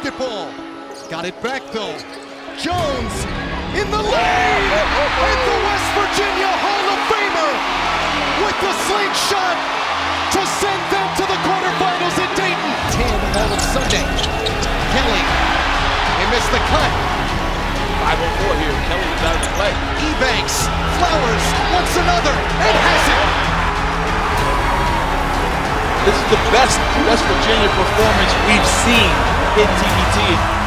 basketball. Got it back though. Jones in the lane! And the West Virginia Hall of Famer with the slingshot to send them to the quarterfinals in Dayton. 10 all of Sunday. Kelly, he missed the cut. 504 here. Kelly is out of the play. Ebanks, Flowers, wants another, and has it. This is the best West Virginia performance we've seen in TBT